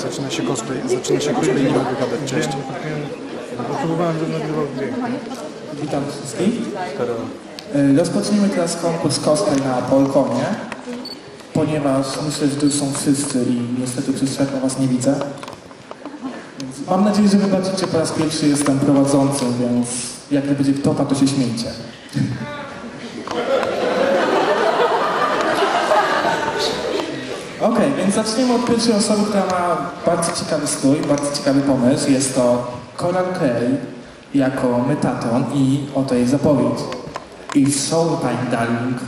zaczyna się cosplay, zaczyna się cosplay i nie mogę gadać częściej. Próbowałem to nagrywał dwie. Witam wszystkich. Y, Rozpoczniemy teraz konkurs cosplay na Polkonie, ponieważ myślę, że tu już są wszyscy i niestety przez światło was nie widzę. Mam nadzieję, że wybaczycie, po raz pierwszy jestem prowadzącym, więc jak nie będzie kto, to się śmiejcie. Okej, więc zaczniemy od pierwszej osoby, która ma bardzo ciekawy strój, bardzo ciekawy pomysł. Jest to Coral Clay jako Metaton i oto jej zapowiedź. It's showtime, darling.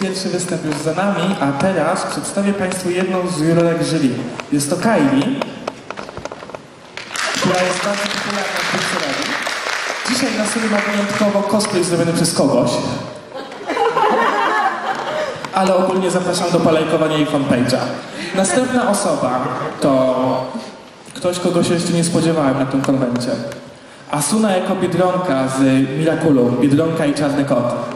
Pierwszy występ już za nami, a teraz przedstawię Państwu jedną z jurorek jury. Jest to Kylie, która jest bardzo popularna w Pixelanii. Dzisiaj na sobie ma wyjątkowo cosplay zrobiony przez kogoś. Ale ogólnie zapraszam do polajkowania jej fanpage'a. Następna osoba to ktoś, kogo się jeszcze nie spodziewałem na tym konwencie. Asuna jako Biedronka z Miraculum, Biedronka i Czarny Kot.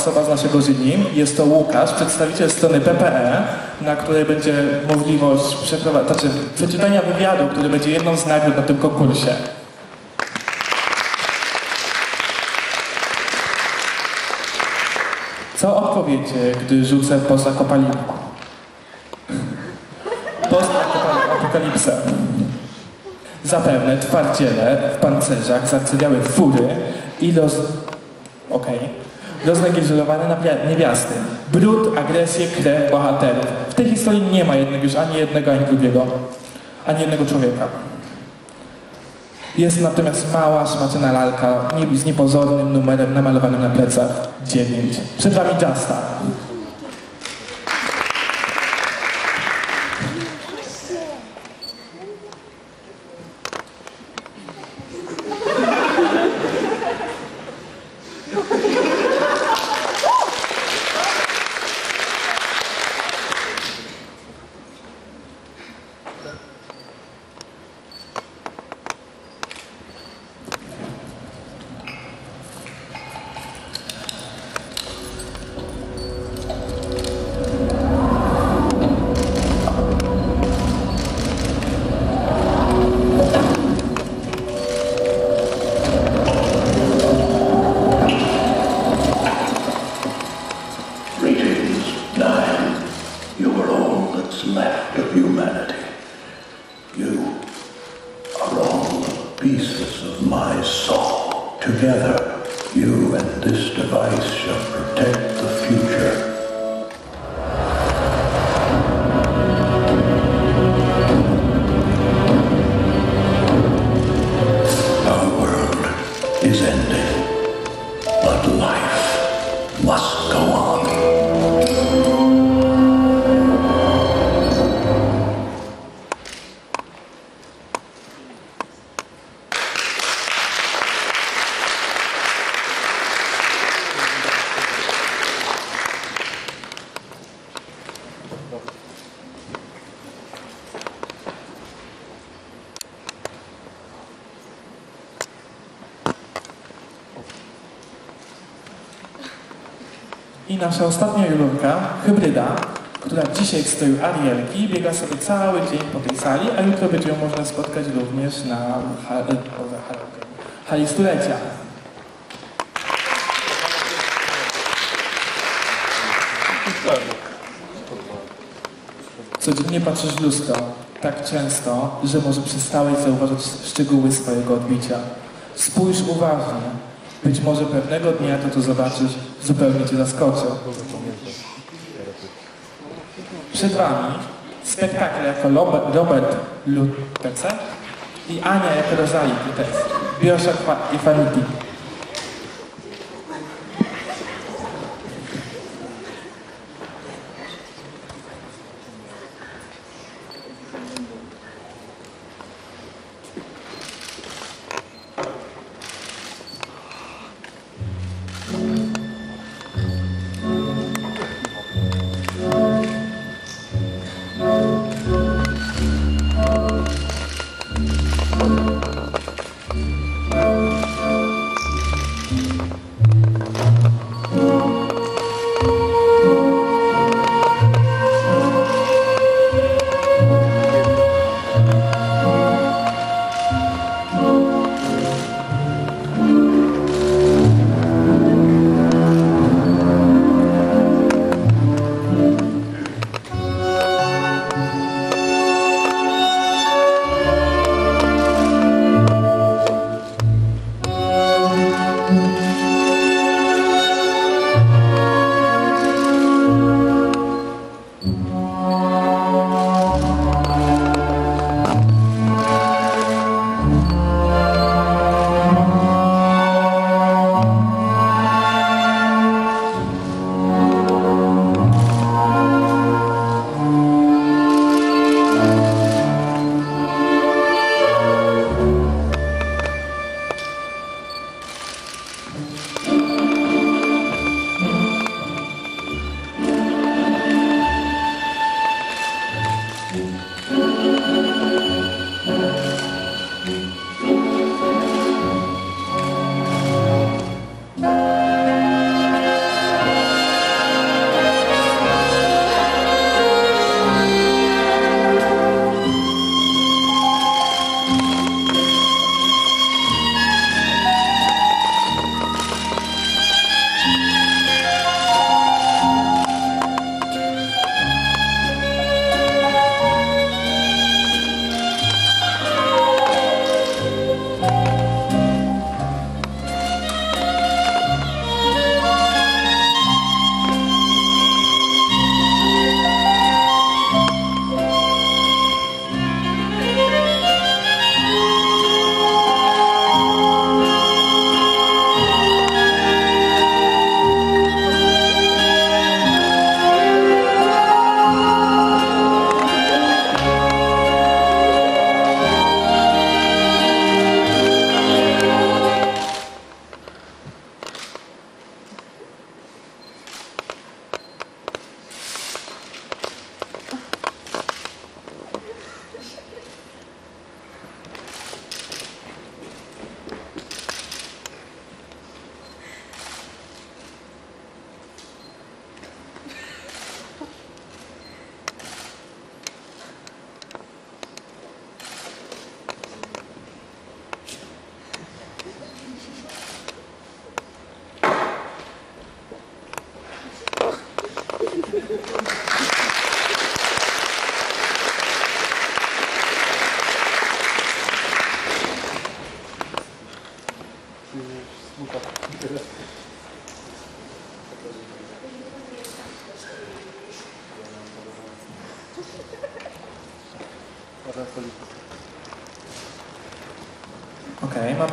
Osoba z naszego jury. Jest to Łukasz, przedstawiciel strony PPE, na której będzie możliwość znaczy przeczytania wywiadu, który będzie jedną z nagród na tym konkursie. Co odpowiecie, gdy rzucę poza kopalnię? Poza apokalipsę. Zapewne twardziele w pancerzach zardzewiałe fury i roz... Okej. Roznegliżowane na pia- niewiasty. Brud, agresję, krew bohaterów. W tej historii nie ma jednego, już ani jednego, ani drugiego. Ani jednego człowieka. Jest natomiast mała, szmaciana lalka z niepozornym numerem namalowanym na plecach. 9. Przed wami Justa. Together, you and this device shall protect the future. W stroju Arielki biega sobie cały dzień po tej sali, a jutro będzie ją można spotkać również na e, hali stulecia. Codziennie patrzysz w lustro, tak często, że może przestałeś zauważyć szczegóły swojego odbicia. Spójrz uważnie. Być może pewnego dnia to, co zobaczysz, zupełnie cię zaskoczy. Przed Wami spektakl jako Robert, Lutece i Ania jako Rosalie Lutece. I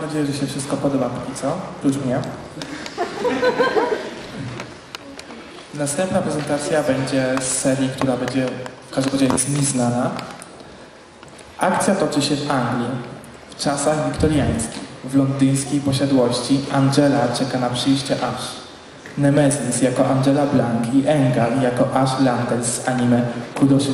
nadzieję, że się wszystko podoba póki co, prócz mnie. Następna prezentacja będzie z serii, która będzie w każdym razie jest mi znana. Akcja toczy się w Anglii, w czasach wiktoriańskich. W londyńskiej posiadłości Angela czeka na przyjście Ash. Nemesis jako Angela Blank i Engar jako Ash Landers z anime Kudoshi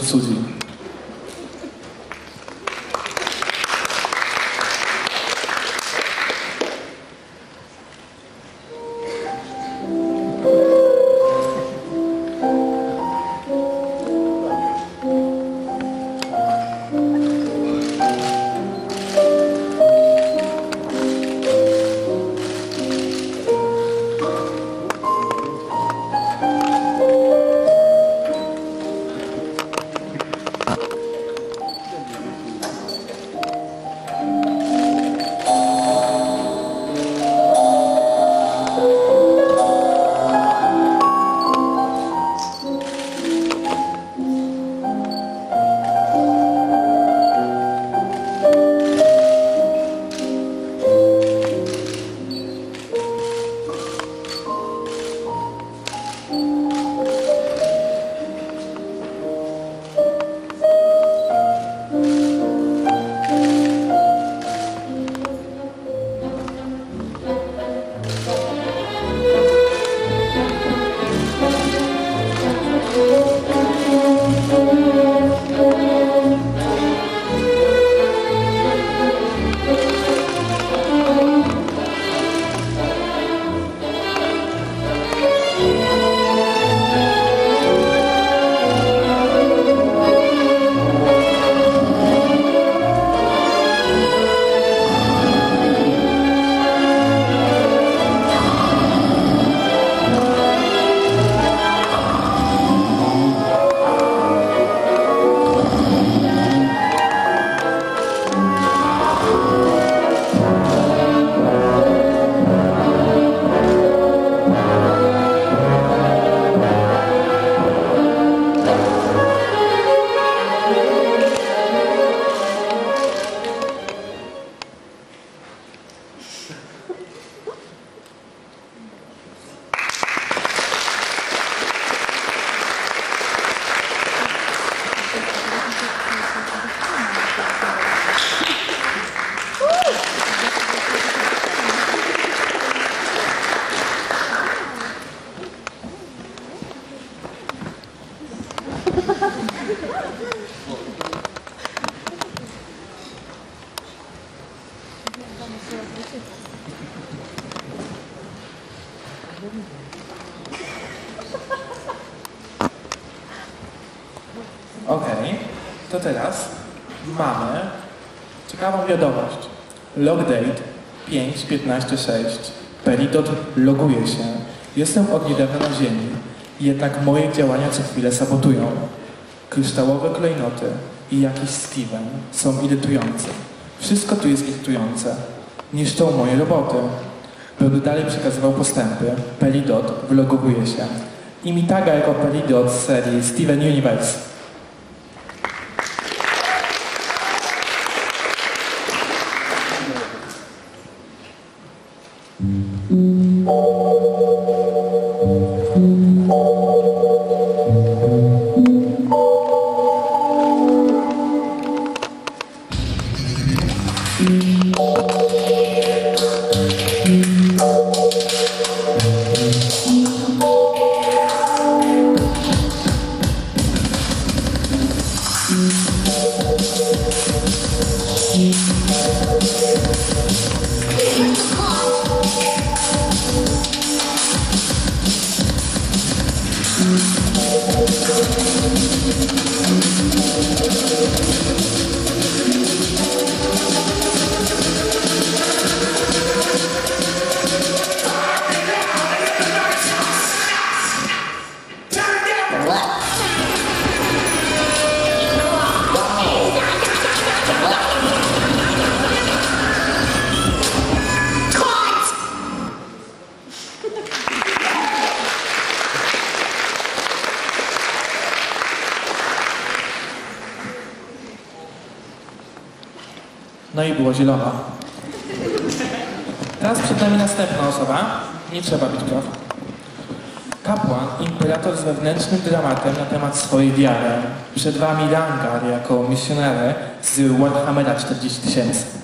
teraz mamy ciekawą wiadomość. Logdate 5.15.6. Peridot loguje się. Jestem od niedawna na ziemi, jednak moje działania co chwilę sabotują. Kryształowe klejnoty i jakiś Steven są irytujące. Wszystko tu jest irytujące. Niszczą moje roboty. Będę dalej przekazywał postępy. Peridot wlogowuje się. I mi taga jako Peridot z serii Steven Universe. Było zielona. Teraz przed nami następna osoba. Nie trzeba być praw. Kapłan, imperator z wewnętrznym dramatem na temat swojej wiary. Przed wami Rangar jako misjonary z Warhammera 40 tysięcy.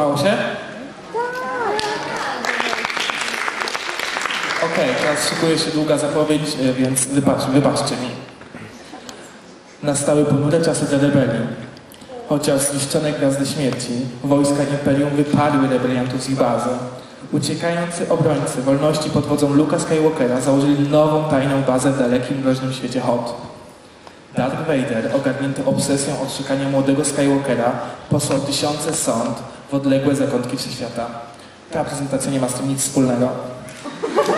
Podobało się? Okej, teraz szykuje się długa zapowiedź, e, więc wybacz, wybaczcie mi. Nastały ponure czasy dla rebelii. Chociaż zniszczone gwiazdy śmierci, wojska Imperium wyparły rebeliantów z ich bazy. Uciekający obrońcy wolności pod wodzą Luka Skywalkera założyli nową tajną bazę w dalekim, groźnym świecie Hot. Darth Vader, ogarnięty obsesją odszukania młodego Skywalkera, posłał tysiące sąd w odległe zakątki wszechświata. Ta prezentacja nie ma z tym nic wspólnego.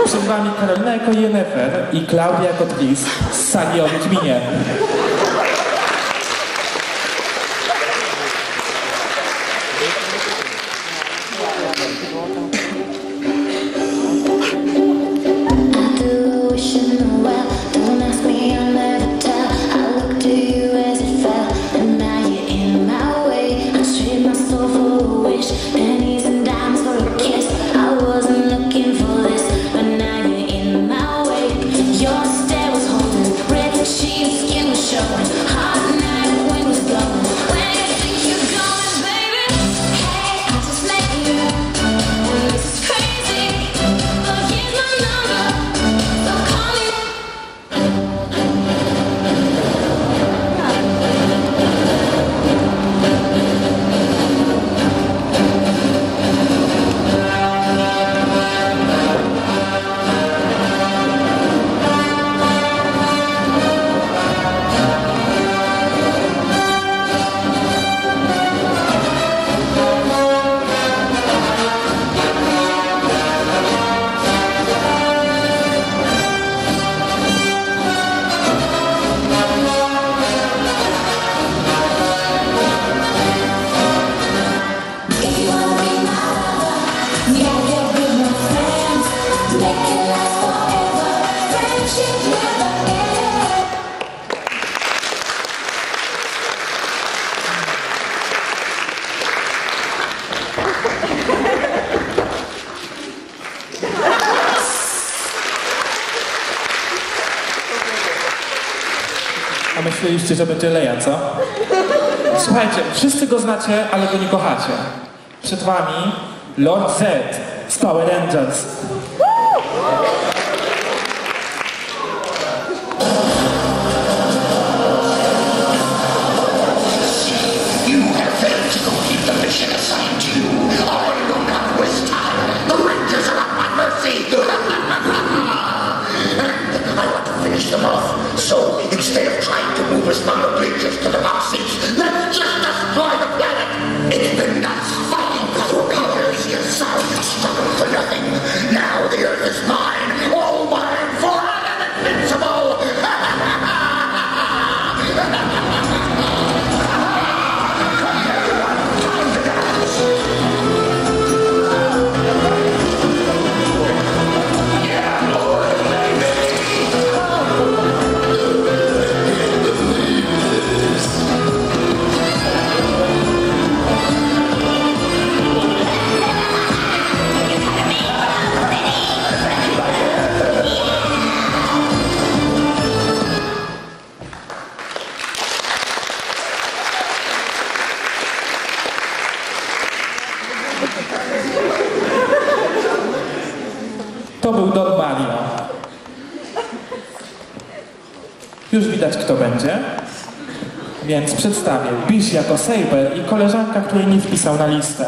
Przed wami Karolina jako Yennefer i Klaudia jako Tris z sali o Wiedźminie. myślicie, że będzie leja, co? Słuchajcie, wszyscy go znacie, ale go nie kochacie. Przed wami Lord Z z Power Rangers. was from the bridges to the Nazi. Więc przedstawię Bisz jako Saber i koleżanka, której nie wpisał na listę.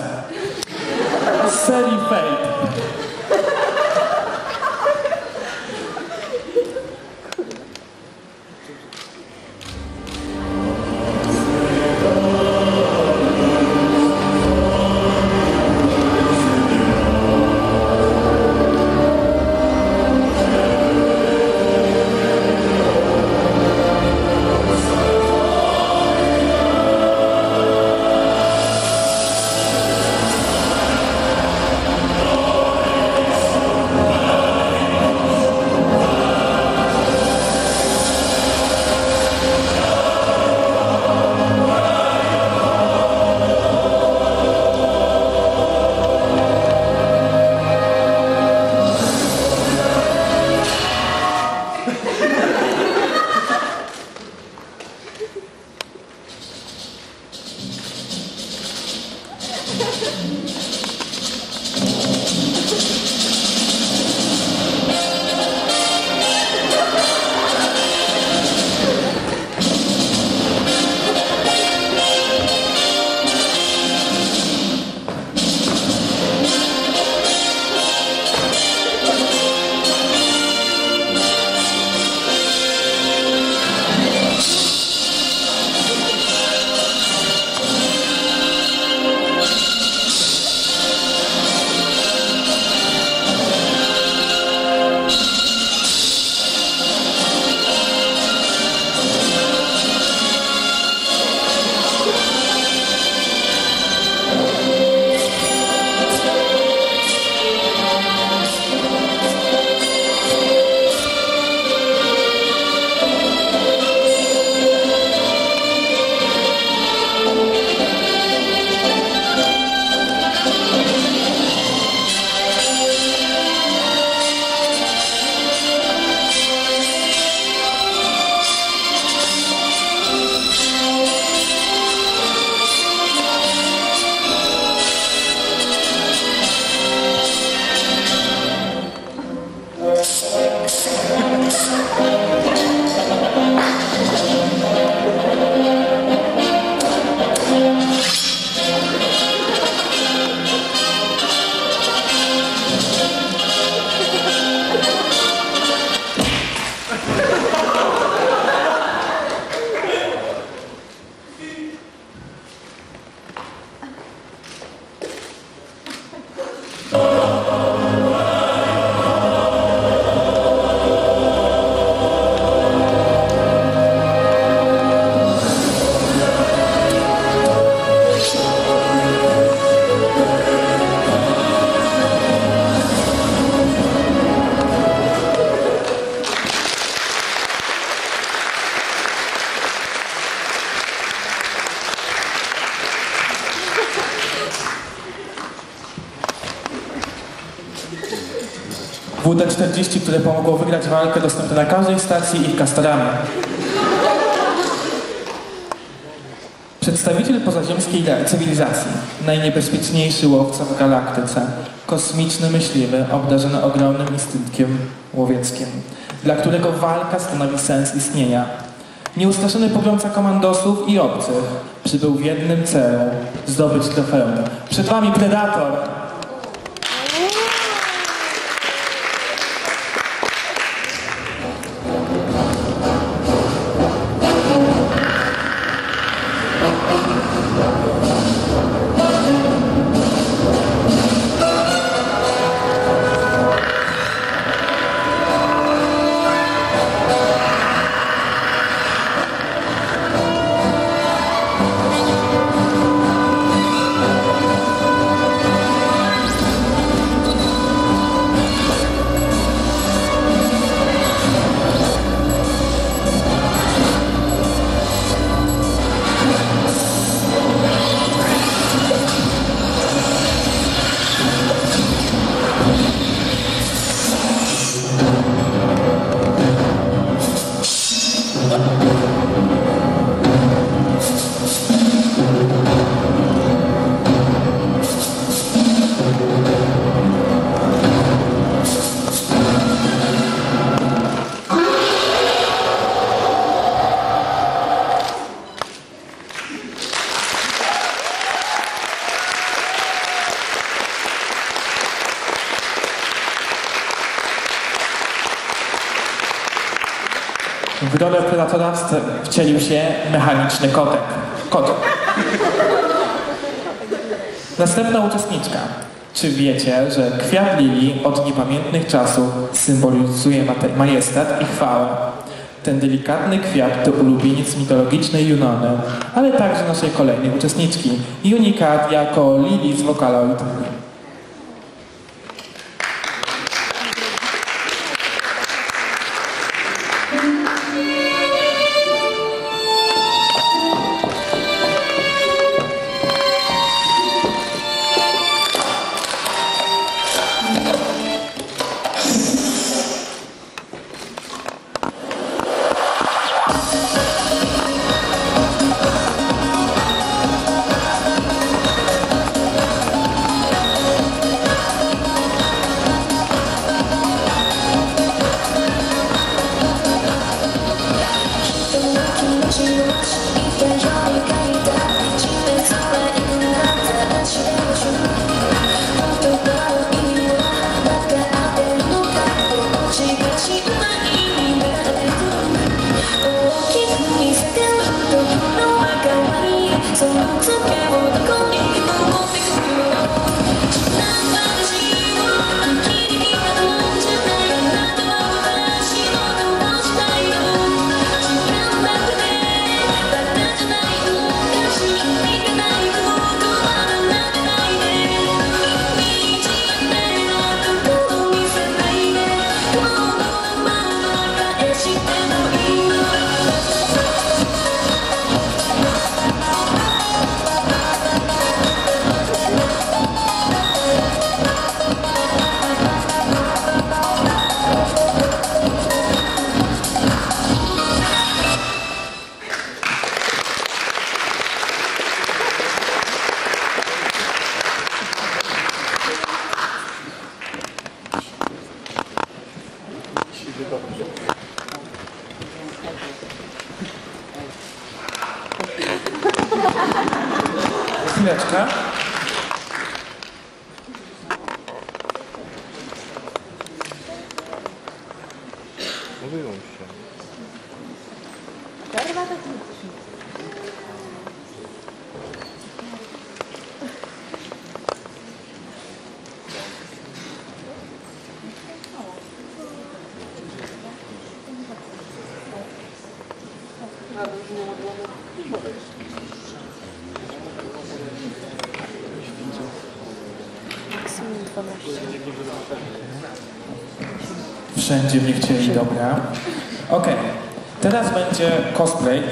WD-40, które pomogło wygrać walkę dostępne na każdej stacji i kastorami. Przedstawiciel pozaziemskiej cywilizacji, najniebezpieczniejszy łowca w galaktyce, kosmiczny myśliwy, obdarzony ogromnym instynktem łowieckim, dla którego walka stanowi sens istnienia. Nieustraszony pogromca komandosów i obcych przybył w jednym celu – zdobyć trofeum. Przed wami Predator! Predatora wcielił się mechaniczny kotek. Kot. Następna uczestniczka. Czy wiecie, że kwiat lilii od niepamiętnych czasów symbolizuje majestat i chwałę? Ten delikatny kwiat to ulubieniec mitologicznej Junony, ale także naszej kolejnej uczestniczki. Unikat jako Lili z Vocaloid.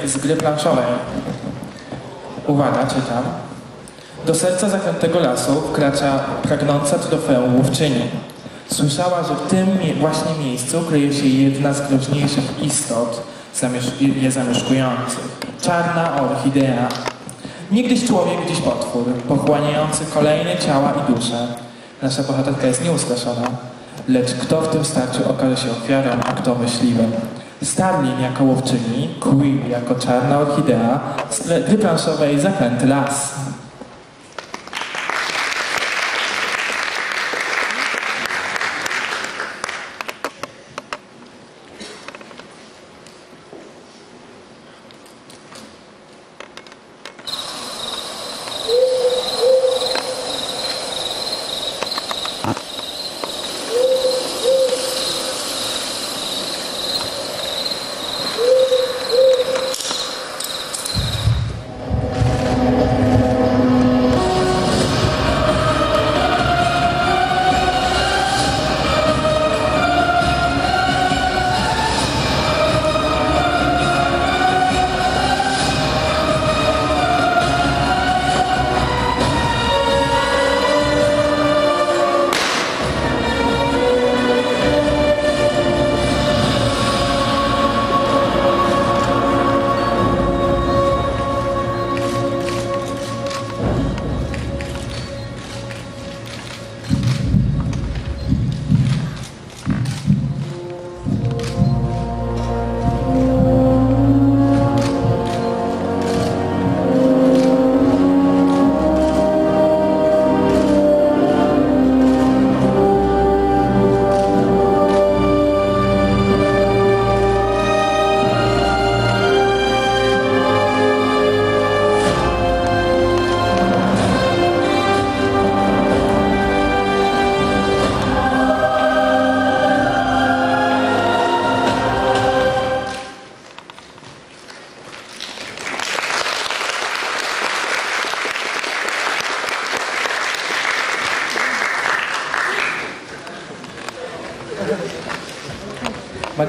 Z gry planszowej. Uwaga, czytam. Do serca zaklętego lasu wkracza pragnąca trofeum łowczyni. Słyszała, że w tym właśnie miejscu kryje się jedna z groźniejszych istot je zamieszkujących. Czarna orchidea. Niegdyś człowiek, dziś potwór, pochłaniający kolejne ciała i dusze. Nasza bohaterka jest nieustraszona, lecz kto w tym starciu okaże się ofiarą, a kto myśliwym. Starlin jako łowczyni, Quill jako czarna orchidea, gry planszowej Las.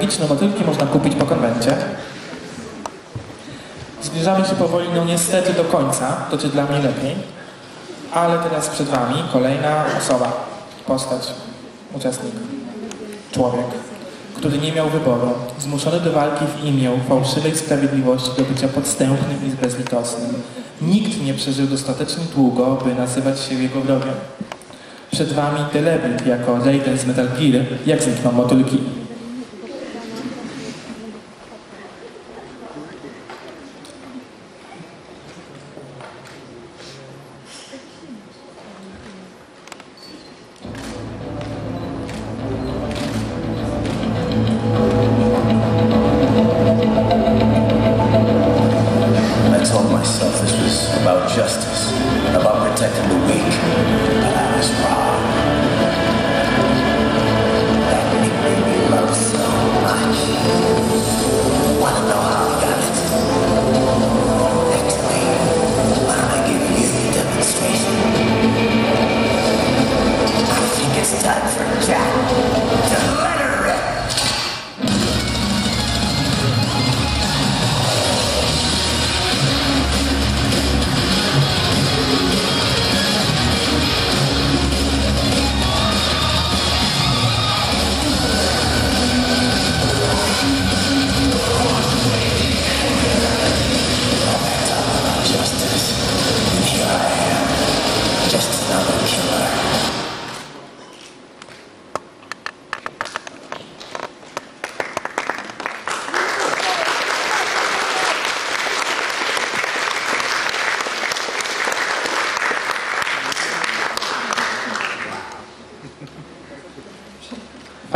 Magiczne motylki można kupić po konwencie. Zbliżamy się powoli, no niestety do końca, to czy dla mnie lepiej. Ale teraz przed Wami kolejna osoba, postać, uczestnik, człowiek, który nie miał wyboru, zmuszony do walki w imię fałszywej sprawiedliwości, do bycia podstępnym i bezlitosnym. Nikt nie przeżył dostatecznie długo, by nazywać się jego wrogiem. Przed Wami Delebit jako Raiden z Metal Gear, jak znikną motylki.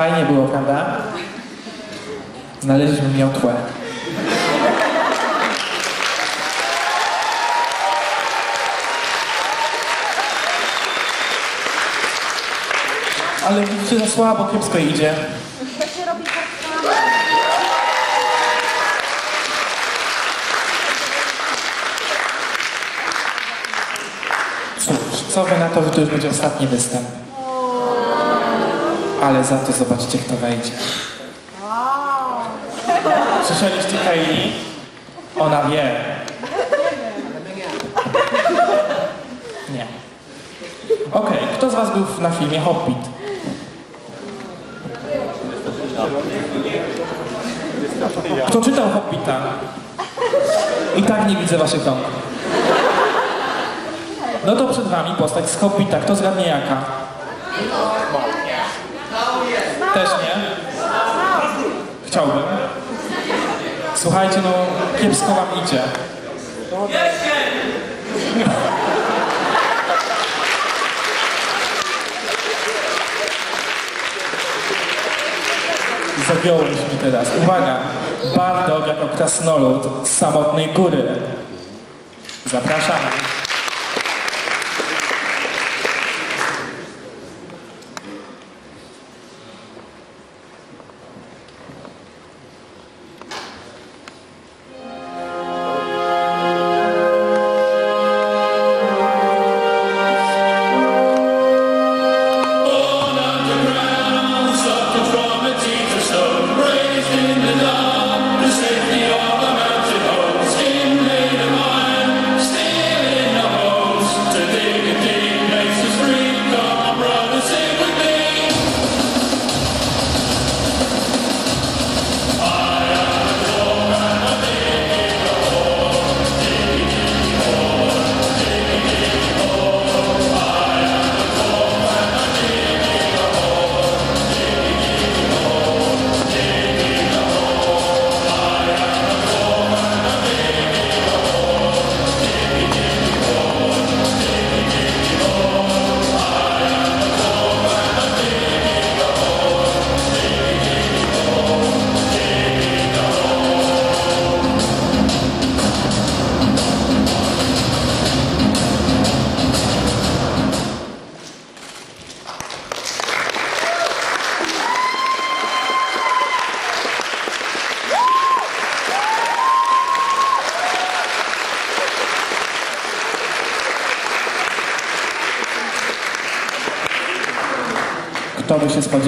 Fajnie było, prawda? Znaleźliśmy miotłę. Ale widzicie, za słabo, kiepsko idzie. Cóż, co wy na to, że to już będzie ostatni występ? Ale za to zobaczcie, kto wejdzie. Słyszeliście Kaili? Ona wie. Nie. Okej, kto z was był na filmie Hobbit? Kto czytał Hobbita? I tak nie widzę waszych rąk. No to przed wami postać z Hobbita. Kto zgadnie jaka? Też nie? Chciałbym. Słuchajcie, no kiepsko wam idzie. Zagiąłeś mi teraz. Uwaga! Bardog jako krasnolud z samotnej góry. Zapraszamy.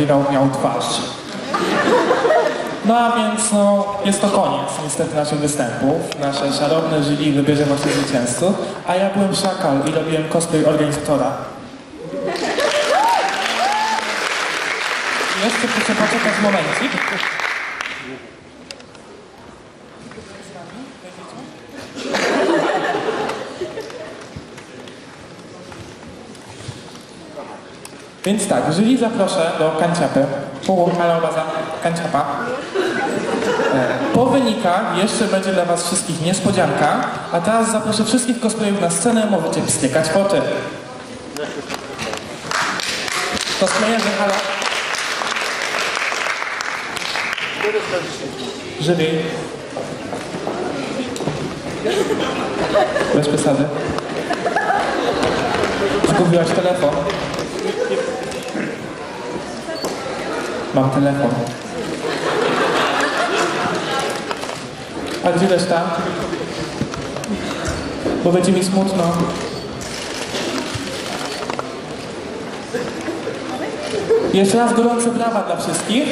Spodziewał, miał twarz. No a więc no, jest to koniec niestety naszych występów. Nasze szarowne jury wybierze właśnie zwycięzców, a ja byłem szakal i robiłem cosplay organizatora. Jeszcze proszę poczekać momencik. Więc tak, jury zaproszę do kanciapy. Pół za kanciapa. E, Po wynikach jeszcze będzie dla was wszystkich niespodzianka, a teraz zaproszę wszystkich cosplayów na scenę, możecie wstykać oczy. Cosplayerzy, halo? Jury. Bez przesady. Zgubiłaś telefon. Mam telefon. A gdzie reszta? Bo będzie mi smutno. Jeszcze raz gorące brawa dla wszystkich.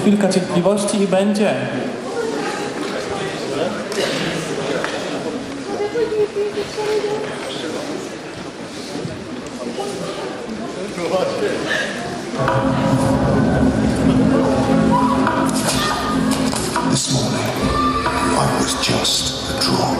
Chwilka cierpliwości i będzie. This morning, I was just a drop.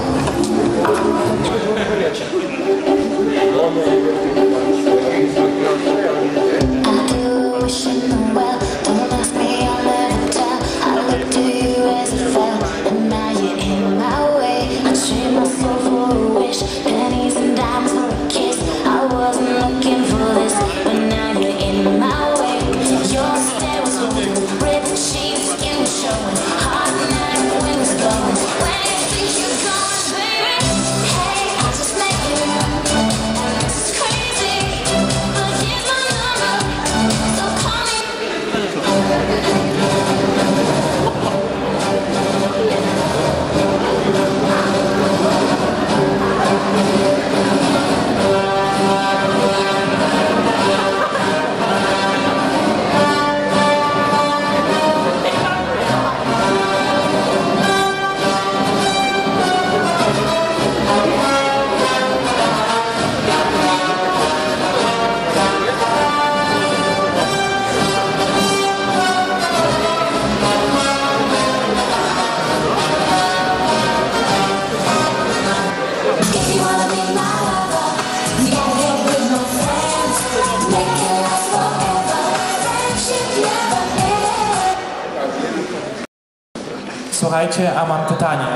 Słuchajcie, a mam pytanie.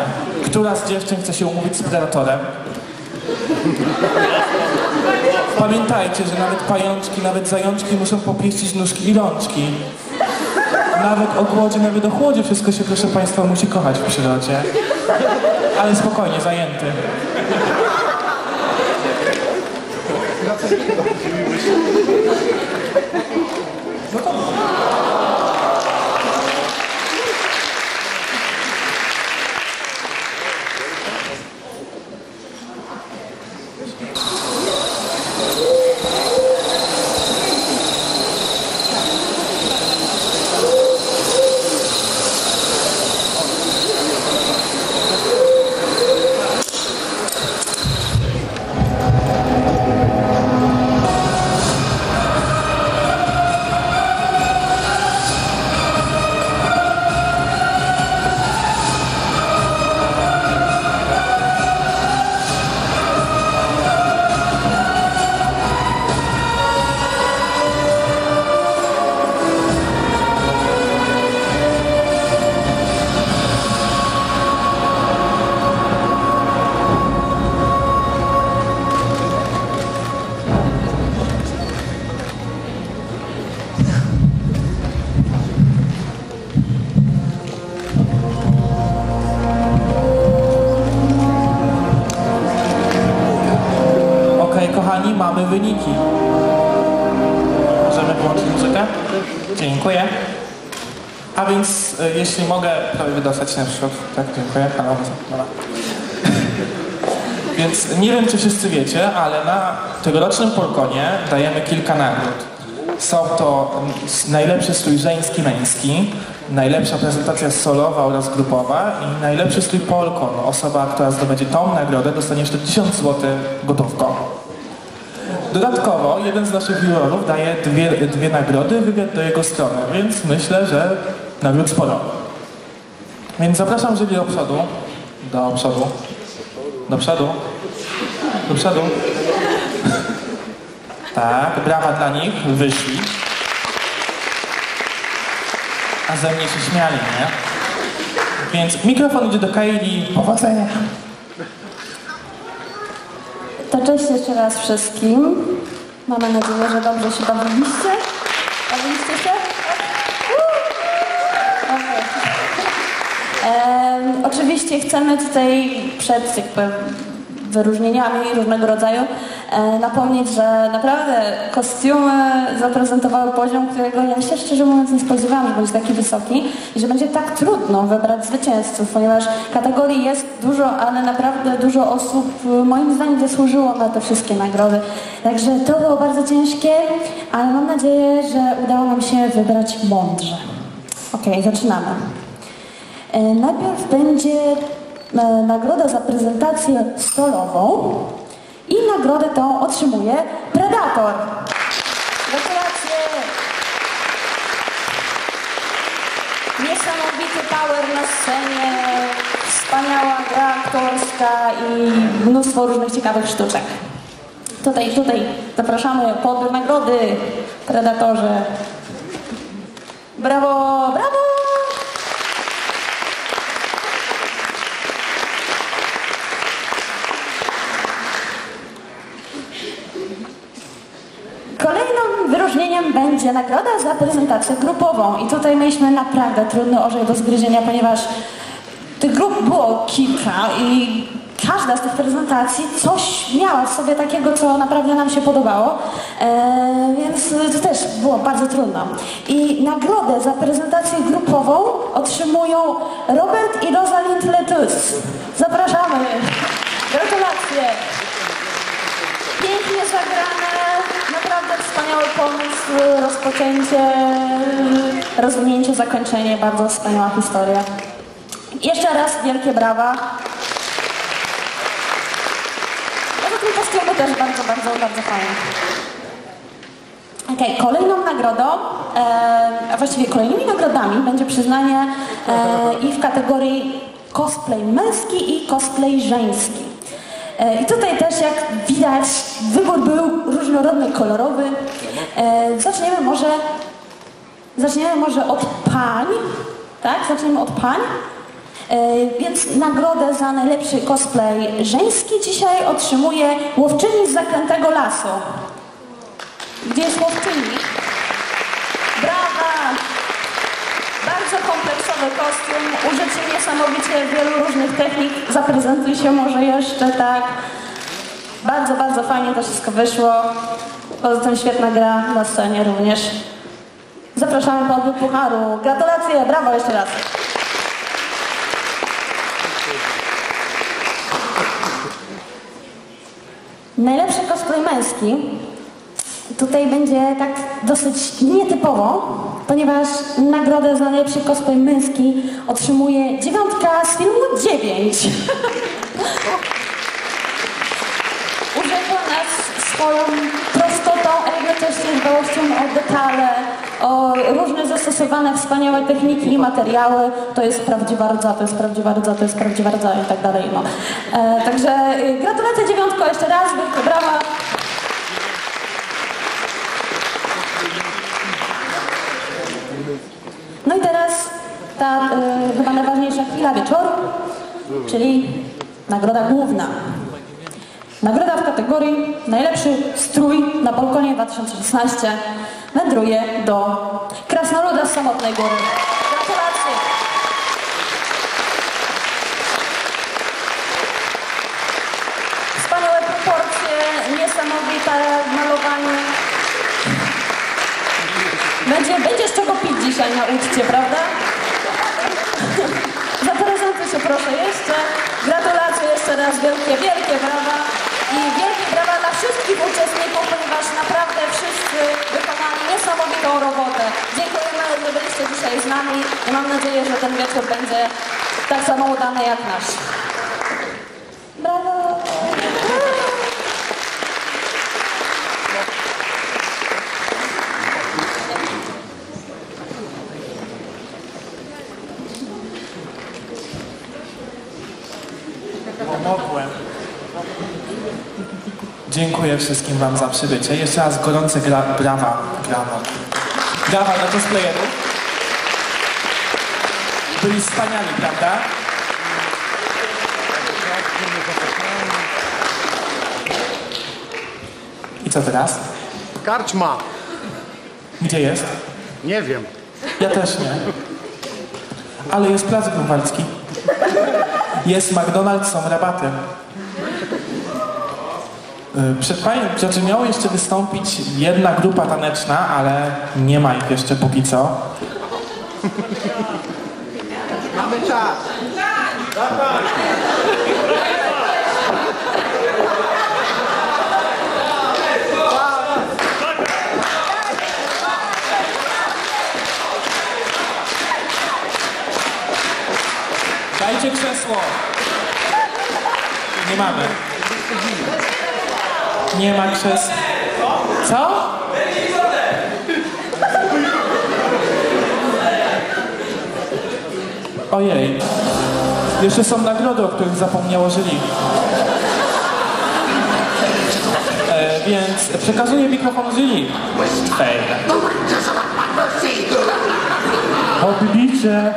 Która z dziewczyn chce się umówić z predatorem? Pamiętajcie, że nawet pajączki, nawet zajączki muszą popieścić nóżki i rączki. Nawet o głodzie, nawet o chłodzie wszystko się, proszę Państwa, musi kochać w przyrodzie. Ale spokojnie, zajęty. Kochani, mamy wyniki. Możemy włączyć muzykę? Dziękuję. A więc, y, jeśli mogę, prawie wydostać na przykład. Tak, dziękuję. Halo. Więc nie wiem, czy wszyscy wiecie, ale na tegorocznym Polkonie dajemy kilka nagród. Są to mm, najlepszy strój żeński, męski, najlepsza prezentacja solowa oraz grupowa i najlepszy strój Polkon. Osoba, która zdobędzie tą nagrodę, dostanie jeszcze 1000 zł gotówką. Dodatkowo jeden z naszych jurorów daje dwie, dwie nagrody, wywiad do jego strony, więc myślę, że nagród sporo. Więc zapraszam jury do przodu, do przodu, do przodu, do przodu. Tak, brawa dla nich, wyszli. A ze mnie się śmiali, nie? Więc mikrofon idzie do Kaili, powodzenia. To cześć jeszcze raz wszystkim. Mamy nadzieję, że dobrze się bawiliście. Bawiliście się? Oczywiście chcemy tutaj przed jakby wyróżnieniami różnego rodzaju napomnieć, że naprawdę kostiumy zaprezentowały poziom, którego ja się szczerze mówiąc nie spodziewałam, że będzie taki wysoki i że będzie tak trudno wybrać zwycięzców, ponieważ kategorii jest dużo, ale naprawdę dużo osób e, moim zdaniem zasłużyło na te wszystkie nagrody. Także to było bardzo ciężkie, ale mam nadzieję, że udało nam się wybrać mądrze. Okej, zaczynamy. E, Najpierw będzie e, nagroda za prezentację stolową i nagrodę tą otrzymuje Predator. Gratulacje! Niesamowity power na scenie, wspaniała gra aktorska i mnóstwo różnych ciekawych sztuczek. Tutaj, tutaj zapraszamy po odbiór nagrody, Predatorze. Brawo, brawo! Będzie nagroda za prezentację grupową. I tutaj mieliśmy naprawdę trudny orzech do zgryzienia, ponieważ tych grup było kilka i każda z tych prezentacji coś miała w sobie takiego, co naprawdę nam się podobało, e, więc to też było bardzo trudno. I nagrodę za prezentację grupową otrzymują Robert i Rosalind Letus. Zapraszamy. Gratulacje. Pięknie zagrane, wspaniały pomysł, rozpoczęcie, rozwinięcie, zakończenie, bardzo wspaniała historia. Jeszcze raz wielkie brawa. Poza tym kostiumy też bardzo, bardzo, bardzo fajne. Okej, kolejną nagrodą, e, a właściwie kolejnymi nagrodami będzie przyznanie e, i w kategorii cosplay męski i cosplay żeński. E, I tutaj też jak widać wybór był różnorodny, kolorowy. E, zaczniemy może, zaczniemy może od pań, tak? Zaczniemy od pań. E, Więc nagrodę za najlepszy cosplay żeński dzisiaj otrzymuje łowczyni z zaklętego lasu. Gdzie jest łowczyni? Brawa! Bardzo kompleksowy kostium, użycie niesamowicie wielu różnych technik. Zaprezentuj się może jeszcze tak. Bardzo, bardzo fajnie to wszystko wyszło. Poza tym świetna gra na scenie również. Zapraszamy po odbyt pucharu. Gratulacje, brawo jeszcze raz. Najlepszy cosplay męski tutaj będzie tak dosyć nietypowo, ponieważ nagrodę za najlepszy cosplay męski otrzymuje dziewiątka z filmu 9. Urzekła nas swoją jednocześnie dbałością o detale, o różne zastosowane wspaniałe techniki i materiały. To jest prawdziwa rdza, to jest prawdziwa rdza, to jest prawdziwa rdza i tak dalej. No. E, także y, gratulacje dziewiątko jeszcze raz, wielkie brawa. No i teraz ta y, chyba najważniejsza chwila wieczoru, czyli nagroda główna. Nagroda w kategorii najlepszy strój na balkonie 2016 wędruje do Krasnoluda z Samotnej Góry. Gratulacje! Wspaniałe proporcje, niesamowite malowanie. Będzie, będzie z czego pić dzisiaj na uczcie, prawda? Zaprezentuj się proszę jeszcze. Gratulacje jeszcze raz, wielkie, wielkie brawa. Wszystkich uczestników, ponieważ naprawdę wszyscy wykonali niesamowitą robotę. Dziękujemy, że byliście dzisiaj z nami i mam nadzieję, że ten wieczór będzie tak samo udany jak nasz. Brawo! Pomogłem. Dziękuję wszystkim Wam za przybycie. Jeszcze raz gorące gra, brawa, brawa. Brawa dla cosplayerów. Byli wspaniali, prawda? I co teraz? Karczma! Gdzie jest? Nie wiem. Ja też nie. Ale jest plac grunwaldzki. Jest McDonald's, są rabaty. Y, Przed Panią, znaczy miała jeszcze wystąpić jedna grupa taneczna, ale nie ma ich jeszcze póki co. Mamy czas! Dajcie krzesło. Nie mamy. Nie ma krzesła. Co? Ojej. Jeszcze są nagrody, o których zapomniało jury. E, więc przekazuję mikrofon jury. Fail. Odbicie!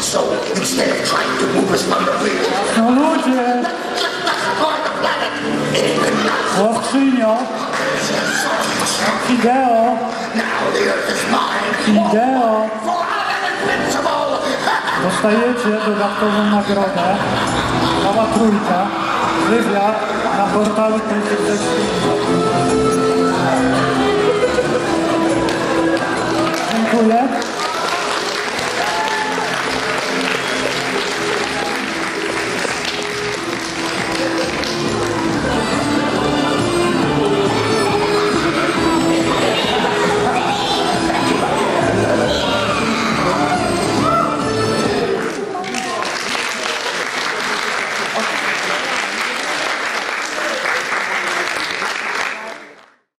So instead of trying to move us from the bridge, No ludzie! For I'm invincible. Dostajecie dodatkową nagrodę. Cała trójka. Wywiad na portalu 500